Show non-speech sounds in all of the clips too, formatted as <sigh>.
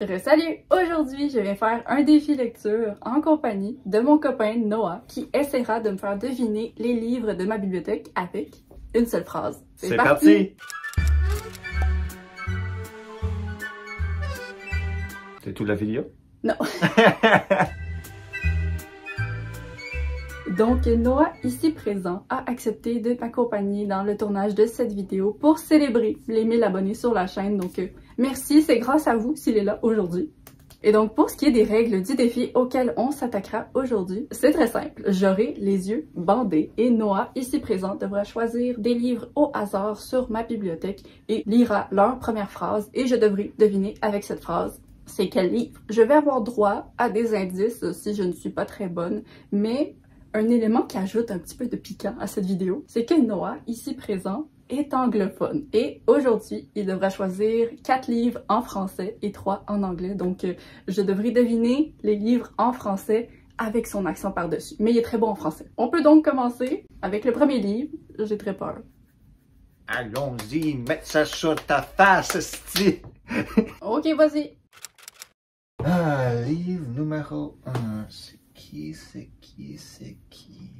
Salut! Aujourd'hui, je vais faire un défi lecture en compagnie de mon copain Noah qui essaiera de me faire deviner les livres de ma bibliothèque avec une seule phrase. C'est parti! C'est toute la vidéo? Non. <laughs> <laughs> Donc, Noah, ici présent, a accepté de m'accompagner dans le tournage de cette vidéo pour célébrer les 1000 abonnés sur la chaîne. Donc, euh, merci, c'est grâce à vous s'il est là aujourd'hui. Et donc, pour ce qui est des règles du défi auquel on s'attaquera aujourd'hui, c'est très simple. J'aurai les yeux bandés et Noah, ici présent, devra choisir des livres au hasard sur ma bibliothèque et lira leur première phrase et je devrai deviner avec cette phrase c'est quel livre? Je vais avoir droit à des indices si je ne suis pas très bonne, mais un élément qui ajoute un petit peu de piquant à cette vidéo, c'est que Noah, ici présent, est anglophone. Et aujourd'hui, il devra choisir quatre livres en français et trois en anglais. Donc, euh, je devrais deviner les livres en français avec son accent par-dessus. Mais il est très bon en français. On peut donc commencer avec le premier livre. J'ai très peur. Allons-y, mets ça sur ta face, sti. <laughs> ok, vas-y. Ah, livre numéro 1. C'est qui, c'est qui, c'est qui?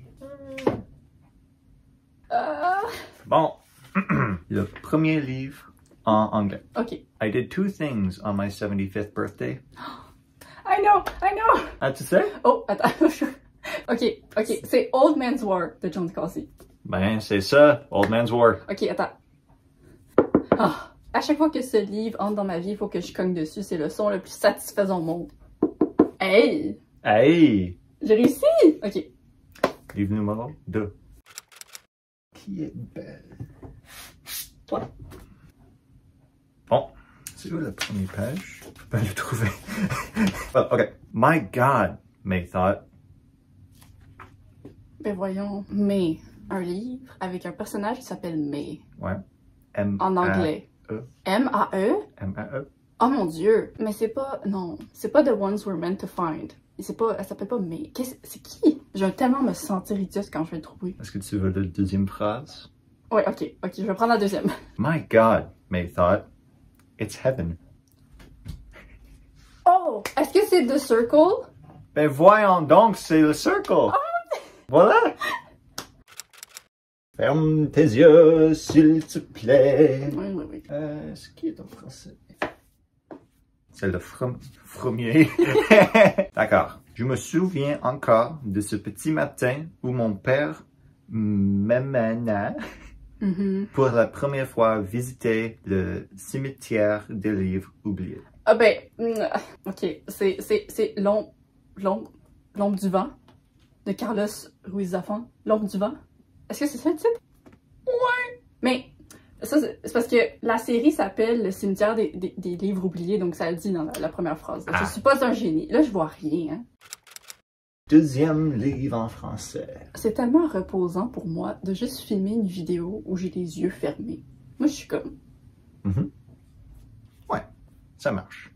Ah, Bon, <clears throat> le premier livre en anglais. ok. I did two things on my 75th birthday. <gasps> I know, I know. Ah, tu sais? Oh, attends. <laughs> ok, ok. C'est Old Man's War de John Casey. Ben, c'est ça, Old Man's War. Ok, attends. Ah, à chaque fois que ce livre entre dans ma vie, il faut que je cogne dessus. C'est le son le plus satisfaisant au monde. Hey! Hey! J'ai réussi! Ok. Livre numéro 2. Qui est belle? Toi. Bon, c'est où la première page? Je peux pas le trouver. <laughs> well, ok. My God, May thought. Ben voyons. May. Un livre avec un personnage qui s'appelle May. Ouais. M En anglais. E. M-A-E? M-A-E. Oh mon dieu. Mais c'est pas. Non. C'est pas The Ones We're Meant to Find. C'est pas. Elle s'appelle pas May. Qu'est-ce- C'est qui? Je vais tellement me sentir idiote quand je vais le trouver. Est-ce que tu veux la deuxième phrase? Ouais, ok. Ok, je vais prendre la deuxième. <laughs> My God, May thought. It's heaven. Oh! Est-ce que c'est The Circle? Ben voyons donc, c'est le circle. Voilà. Ferme tes yeux, s'il te plaît. Oui, oui, oui. Euh, ce qui est en français? C'est le from fromier. <laughs> D'accord. Je me souviens encore de ce petit matin où mon père m'amena Mhm. pour la première fois visiter le cimetière des livres oubliés. Ah ben, mm, ok, c'est l'ombre l'ombre du vent de Carlos Ruiz Zafón. L'ombre du vent. Est-ce que c'est ça le titre? Ouais. Mais ça c'est parce que la série s'appelle Le cimetière des, des, des livres oubliés, donc ça le dit dans la, la première phrase. Ah. Je suis pas un génie. Là, je vois rien. hein. Deuxième livre en français. C'est tellement reposant pour moi de juste filmer une vidéo où j'ai les yeux fermés. Moi, je suis comme. Mhm. Ouais, ça marche.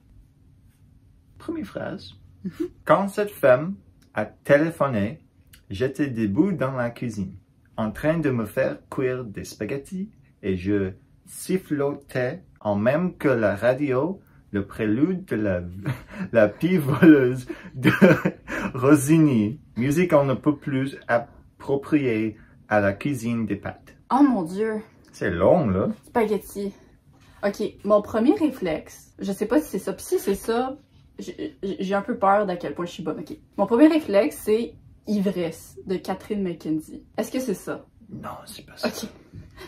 Première phrase. Quand cette femme a téléphoné, j'étais debout dans la cuisine, en train de me faire cuire des spaghettis et je sifflotais en même que la radio le prélude de la, <laughs> la pie voleuse de Rossini, musique on ne peut plus appropriée à la cuisine des pâtes. Oh mon dieu! C'est long, là. Spaghetti. Ok, mon premier réflexe, je sais pas si c'est ça, puis si c'est ça, j'ai j'ai un peu peur d'à quel point je suis bonne. Ok, mon premier réflexe c'est ivresse de Catherine McKenzie. Est-ce que c'est ça? Non, c'est pas ça. Ok,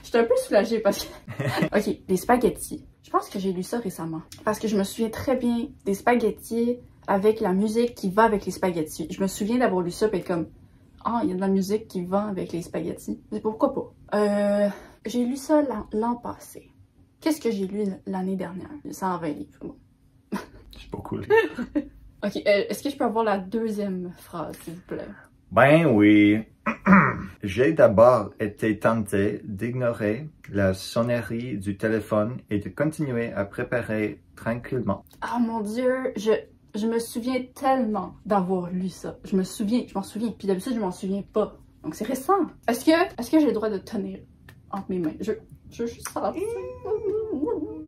j'étais un peu soulagée parce que. <laughs> ok, les spaghettis. Je pense que j'ai lu ça récemment parce que je me souviens très bien des spaghettis avec la musique qui va avec les spaghettis. Je me souviens d'avoir lu ça et être comme ah, il y a de la musique qui va avec les spaghettis. Mais pourquoi pas? Euh, j'ai lu ça l'an- l'an passé. Qu'est-ce que j'ai lu l'année dernière? 120 livres. Bon. C'est pas cool. <laughs> Ok, euh, est-ce que je peux avoir la deuxième phrase, s'il vous plaît? Ben oui. <clears throat> J'ai d'abord été tenté d'ignorer la sonnerie du téléphone et de continuer à préparer tranquillement. Ah mon dieu, je, je me souviens tellement d'avoir lu ça. Je me souviens, je m'en souviens. Puis d'habitude, je m'en souviens pas. Donc c'est récent. Est-ce que, est-ce que j'ai le droit de tenir entre mes mains? Je, je veux juste savoir.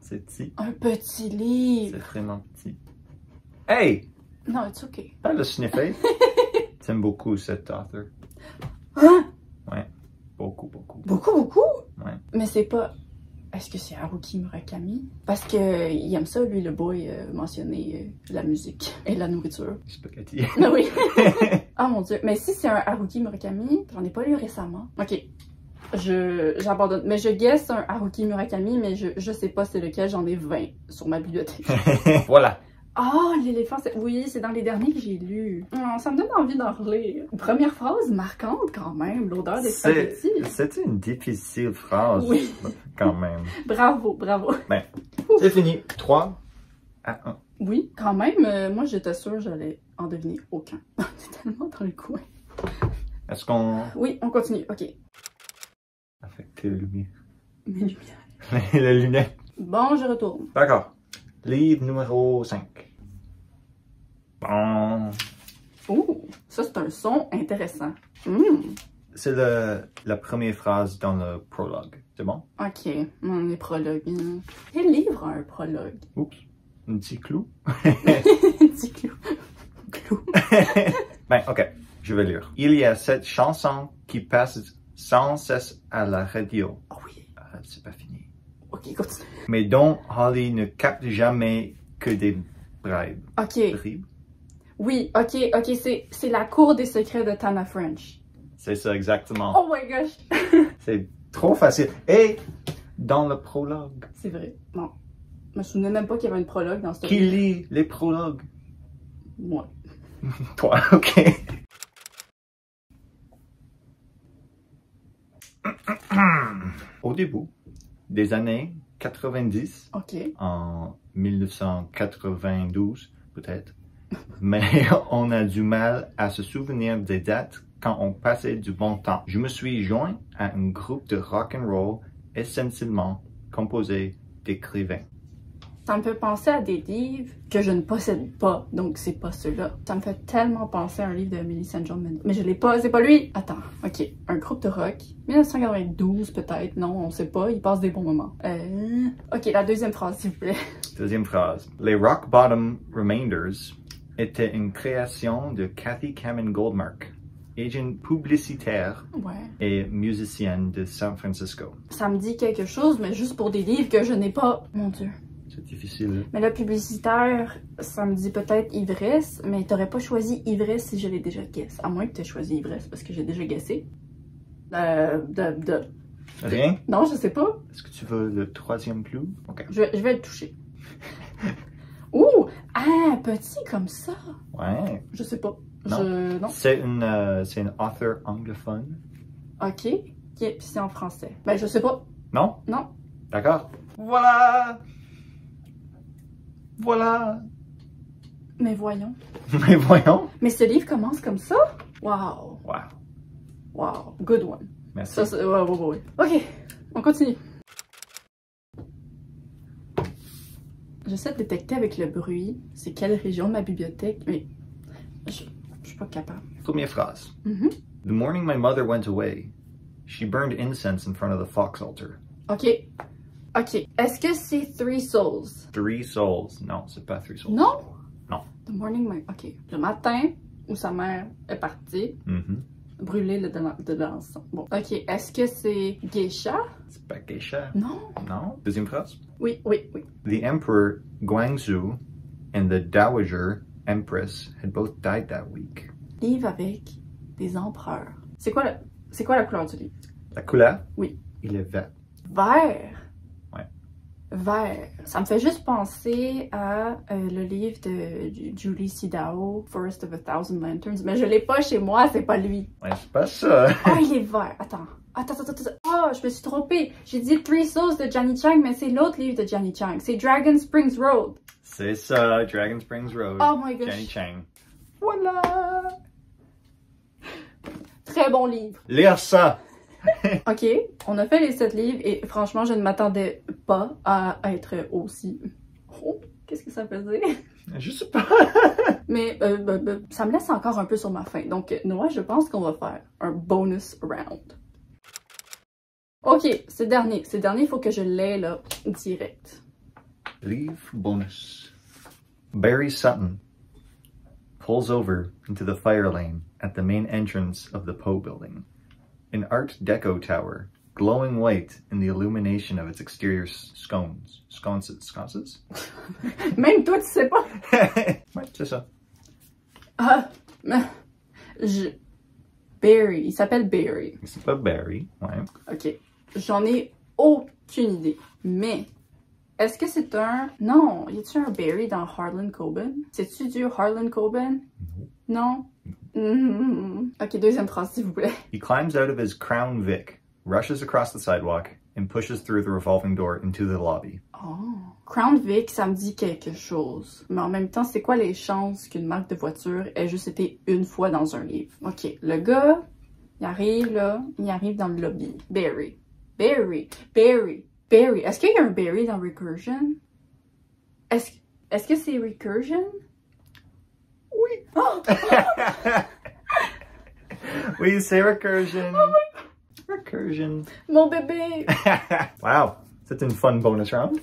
C'est petit. Un petit livre. C'est vraiment petit. Hey! Non, it's okay. Pas le sniffer. T'aimes beaucoup cet author. Hein? Ouais. Beaucoup, beaucoup. Beaucoup, beaucoup? Ouais. Mais c'est pas... Est-ce que c'est Haruki Murakami? Parce que il aime ça, lui, le boy, euh, mentionner euh, la musique <laughs> et la nourriture. Spaghetti. <laughs> Ah oui. <laughs> Ah mon dieu. Mais si c'est un Haruki Murakami, j'en ai pas lu récemment. Ok. Je, j'abandonne. Mais je guesse un Haruki Murakami, mais je, je sais pas c'est lequel. J'en ai 20 sur ma bibliothèque. voilà. Ah, l'éléphant, c'est... oui, c'est dans les derniers que j'ai lus. Oh, ça me donne envie d'en relire. Première phrase marquante quand même, l'odeur des spaghettis. C'est une difficile phrase. Oui. Quand même. <laughs> Bravo, bravo. C'est fini. 3 à 1. Oui, quand même, euh, moi j'étais sûre j'allais en deviner aucun. <laughs> c'est tellement dans le coin. Est-ce qu'on Oui, on continue. Ok. affecte les lumières? Mes lumières. <laughs> les lunettes. Bon, je retourne. D'accord. Livre numéro 5. Bon. Ouh, ça c'est un son intéressant. Hmm, C'est la première phrase dans le prologue. C'est bon? ok, on est prologue. hein. Quel livre a un prologue? Oups. Un petit clou. <laughs> Petit clou. Clou. <laughs> Ben, ok. Je vais lire. Il y a cette chanson qui passe sans cesse à la radio. Oh oui, Ah, c'est pas fini. ok, continue. Mais dont Holly ne capte jamais que des bribes. Ok, Bribes? Oui, ok, ok, c'est, la cour des secrets de Tana French. C'est ça exactement. Oh my gosh! <laughs> C'est trop facile. Et dans le prologue. c'est vrai, non. Je me souvenais même pas qu'il y avait une prologue dans ce Qui livre. lit les prologues? Moi. <laughs> Toi, ok. Au début des années 90, Ok. en 1992 peut-être, <laughs> mais on a du mal à se souvenir des dates quand on passait du bon temps. Je me suis joint à un groupe de rock and roll essentiellement composé d'écrivains. Ça me fait penser à des livres que je ne possède pas, donc c'est pas ceux-là. Ça me fait tellement penser à un livre de Melissa John Mendel. Mais je l'ai pas, c'est pas lui! Attends, ok. Un groupe de rock. 1992 peut-être, non, on sait pas, il passe des bons moments. Euh... Ok, la deuxième phrase, s'il vous plaît. Deuxième phrase. Les Rock Bottom Remainders étaient une création de Kathy Kamen Goldmark, agent publicitaire Ouais. et musicienne de San Francisco. Ça me dit quelque chose, mais juste pour des livres que je n'ai pas. Mon dieu. C'est difficile. Mais là, publicitaire, ça me dit peut-être ivresse, mais t'aurais pas choisi ivresse si je l'ai déjà guessé. À moins que t'aies choisi ivresse parce que j'ai déjà guessé. Euh, de, de... Rien? Non, je sais pas. Est-ce que tu veux le troisième clou? Ok. Je vais le toucher. <laughs> Ah, petit comme ça. Ouais. Je sais pas. Non. Je... Non. C'est une, euh, c'est une author anglophone. Ok. Ok, puis c'est en français. Ben, je sais pas. Non? Non. D'accord. Voilà! Voilà! Mais voyons. <laughs> Mais voyons. Mais ce livre commence comme ça? Wow. Wow. Wow. Good one. Merci. Ça, c'est... Ouais, ouais, ouais. Ok, on continue. J'essaie de détecter avec le bruit c'est quelle région de ma bibliothèque, mais je, je suis pas capable. Première phrase. Mhm. The morning my mother went away, she burned incense in front of the fox altar. Ok. Ok. Est-ce que c'est Three Souls? Three souls. Non, c'est pas three souls. Non? Non. The morning, my... ok. Le matin où sa mère est partie, Mhm. brûler le de l'encens. Bon. Ok. Est-ce que c'est Geisha? C'est pas geisha. Non. Non. Deuxième phrase? Oui, oui, oui. The emperor Guangzhou and the dowager empress had both died that week. Livre avec des empereurs. C'est quoi, la... c'est quoi la couleur du livre? La couleur? Oui. Il est vert. Vert? Ouais. Vert. Ça me fait juste penser à euh, le livre de Ju- Julie Sidao, Forest of a Thousand Lanterns, mais je l'ai pas chez moi, c'est pas lui. Ouais, c'est pas ça. Ah, <laughs> il est vert. Attends. Attends, attends, attends. Oh, je me suis trompée. J'ai dit Three Souls de Johnny Chang, mais c'est l'autre livre de Johnny Chang. C'est Dragon Springs Road. C'est ça, Dragon Springs Road. Oh my gosh. Jenny Chang. Voilà. Très bon livre. Lire ça. <laughs> Ok, on a fait les sept livres et franchement, je ne m'attendais pas à être aussi. Oh, qu'est-ce que ça veut dire? <laughs> Je sais pas. <laughs> Mais euh, bah, bah, ça me laisse encore un peu sur ma faim. Donc, Noah, je pense qu'on va faire un bonus round. Ok, ce dernier. Ce dernier, il faut que je l'aie là, direct. Livre bonus. Barry Sutton, pulls over into the fire lane at the main entrance of the Poe building. An Art Deco tower, glowing white in the illumination of its exterior scones. Sconces? Sconces? <laughs> Même toi, tu sais pas. <laughs> ouais, c'est ça. Ah, je... Barry, il s'appelle Barry. Il s'appelle Barry, ouais. Ok, j'en ai aucune idée, mais est-ce que c'est un... Non, y a-tu un Barry dans Harlan Coben? C'est-tu du Harlan Coben? Non? Mm Ok, deuxième phrase, s'il vous plaît. <laughs> He climbs out of his Crown Vic, rushes across the sidewalk, and pushes through the revolving door into the lobby. Oh. Crown Vic, ça me dit quelque chose. Mais en même temps, c'est quoi les chances qu'une marque de voiture ait juste été une fois dans un livre? Ok, le gars, il arrive là, il arrive dans le lobby. Barry. Barry. Barry. Barry. Est-ce qu'il y a un Barry dans Recursion? Est-ce est que c'est Recursion? Oui. Oh! <laughs> oui, c'est Recursion. Oh Recursion. Mon bébé! <laughs> wow, c'est une fun bonus round.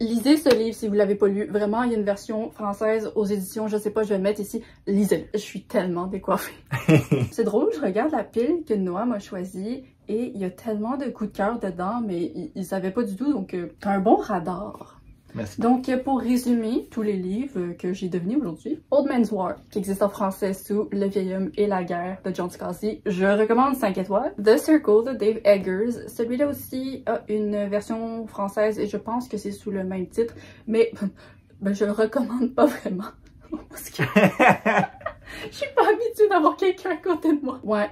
Lisez ce livre si vous l'avez pas lu. Vraiment, il y a une version française aux éditions, je sais pas, je vais le mettre ici. Lisez-le. Je suis tellement décoiffée. <laughs> c'est drôle, je regarde la pile que Noah m'a choisie et il y a tellement de coups de cœur dedans, mais il, il savait pas du tout, donc euh, t'as un bon radar. Merci. Donc, euh, pour résumer tous les livres que j'ai devenus aujourd'hui, Old Man's War, qui existe en français sous Le vieil homme et la guerre de John Scalzi, je recommande 5 étoiles. The Circle de Dave Eggers, celui-là aussi a une version française et je pense que c'est sous le même titre, mais <laughs> ben, je le recommande pas vraiment. <laughs> Parce que <laughs> je suis pas habituée d'avoir quelqu'un à côté de moi. Ouais,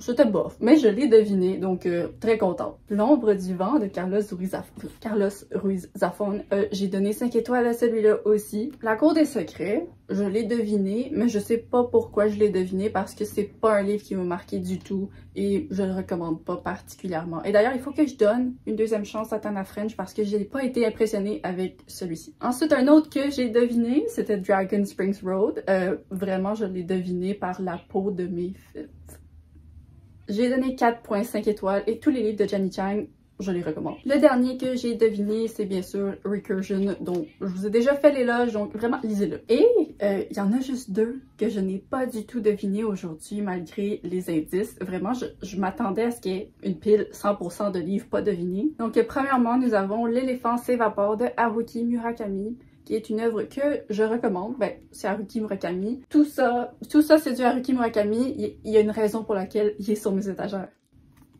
J'étais bof, mais je l'ai deviné, donc euh, très contente. L'ombre du vent de Carlos Ruiz, Carlos Ruiz euh, j'ai donné 5 étoiles à celui-là aussi. La cour des secrets, je l'ai deviné, mais je sais pas pourquoi je l'ai deviné parce que c'est pas un livre qui m'a marqué du tout et je le recommande pas particulièrement. Et d'ailleurs, il faut que je donne une deuxième chance à Tana French parce que j'ai pas été impressionnée avec celui-ci. Ensuite, un autre que j'ai deviné, c'était Dragon Springs Road. Euh, vraiment, je l'ai deviné par la peau de mes j'ai donné 4.5 étoiles et tous les livres de Jenny Chang, je les recommande. Le dernier que j'ai deviné, c'est bien sûr Recursion, dont je vous ai déjà fait l'éloge, donc vraiment lisez-le. Et euh, il y en a juste deux que je n'ai pas du tout deviné aujourd'hui, malgré les indices. Vraiment, je, m'attendais à ce qu'il y ait une pile 100% de livres pas devinés. Donc, premièrement, nous avons L'éléphant s'évapore de Haruki Murakami qui est une œuvre que je recommande. Ben, c'est Haruki Murakami. Tout ça, tout ça, c'est du Haruki Murakami. Il y a une raison pour laquelle il est sur mes étagères.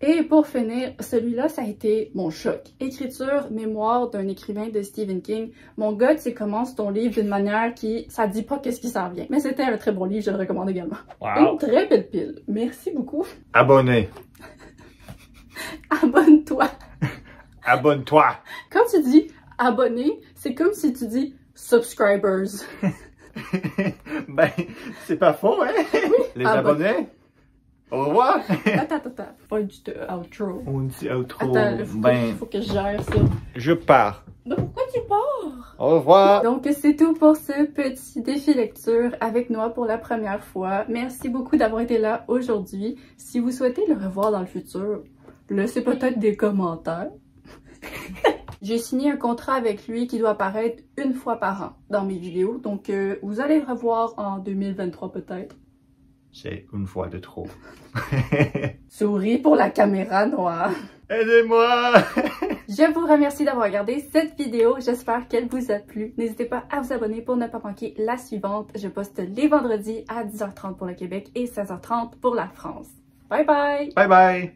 Et pour finir, celui-là, ça a été mon choc. Écriture, mémoire d'un écrivain de Stephen King. Mon gars, tu commences ton livre d'une manière qui, ça dit pas qu'est-ce qui s'en vient. Mais c'était un très bon livre, je le recommande également. Wow. Une très belle pile. Merci beaucoup. Abonnez. <laughs> Abonne-toi. <laughs> Abonne-toi. Quand tu dis abonner, c'est comme si tu dis subscribers. <laughs> ben, c'est pas faux, hein? Les abonnés. Au revoir! attends, attends, attends. Pas du outro. On dit outro. Attends, il faut, ben, faut, que je gère ça. Je pars. Ben, pourquoi tu pars? Au revoir! Donc, c'est tout pour ce petit défi lecture avec Noah pour la première fois. Merci beaucoup d'avoir été là aujourd'hui. Si vous souhaitez le revoir dans le futur, laissez peut-être des commentaires. <laughs> J'ai signé un contrat avec lui qui doit apparaître une fois par an dans mes vidéos. Donc, euh, vous allez le revoir en 2023 peut-être. C'est une fois de trop. <laughs> Souris pour la caméra noire. Aidez-moi! <laughs> Je vous remercie d'avoir regardé cette vidéo. J'espère qu'elle vous a plu. N'hésitez pas à vous abonner pour ne pas manquer la suivante. Je poste les vendredis à 10h30 pour le Québec et 16h30 pour la France. Bye bye! Bye bye!